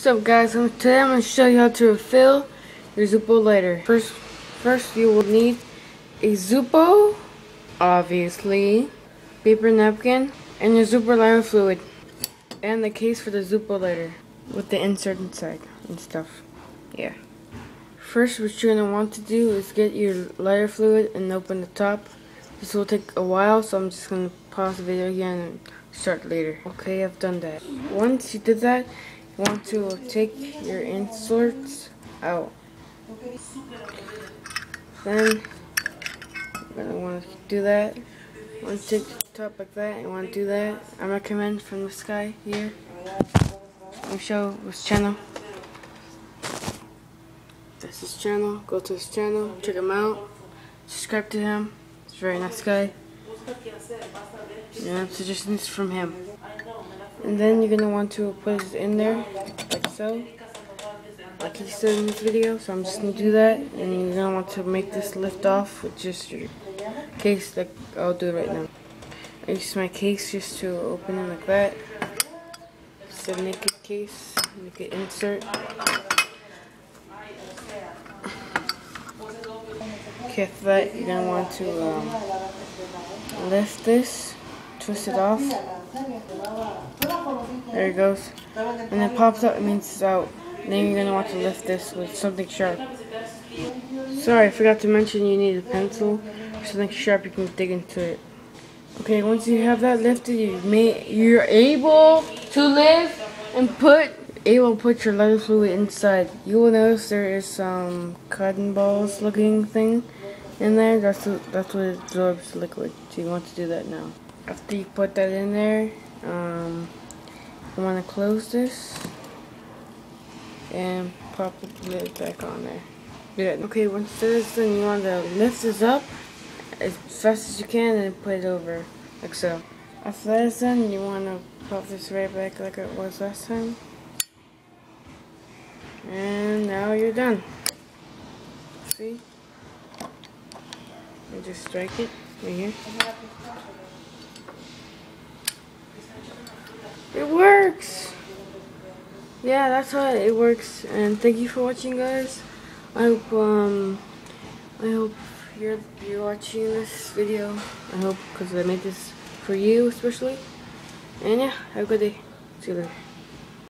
So guys, um, today I'm going to show you how to refill your Zippo lighter. First, first you will need a Zippo, obviously, paper napkin, and your Zippo lighter fluid, and the case for the Zippo lighter with the insert inside and stuff. Yeah. First, what you're going to want to do is get your lighter fluid and open the top. This will take a while, so I'm just going to pause the video again and start later. Okay, I've done that. Once you did that, want to take your inserts out. Then you're gonna want to do that. Want to take the top like that. You want to do that. I recommend from this guy here. Let me show his channel. That's his channel. Go to his channel. Check him out. Subscribe to him. He's a very nice guy. Yeah, suggestions from him. And then you're gonna want to put it in there, like so. Like he said in this video, so I'm just gonna do that. And you're gonna want to make this lift off with just your case, like I'll do it right now. I use my case just to open it like that. It's a naked case, make it insert. Okay, after that, you're gonna want to um, lift this, twist it off. There it goes. When it pops up, it means it's out. Then you're gonna want to lift this with something sharp. Sorry, I forgot to mention you need a pencil something sharp you can dig into it. Okay, once you have that lifted, you may you're able to lift and put able to put your lighter fluid inside. You will notice there is some cotton balls looking thing in there. That's what, that's what absorbs liquid. So you want to do that now. After you put that in there, um, you want to close this and pop the lid back on there. Good. Okay, once that is done, you want to lift this up as fast as you can and put it over, like so. After that is done, you want to pop this right back like it was last time. And now you're done. See? You just strike it right here. It works! Yeah, that's how it works. And thank you for watching, guys. I hope, um, I hope you're, you're watching this video. I hope, because I made this for you, especially. And yeah, have a good day. See you later.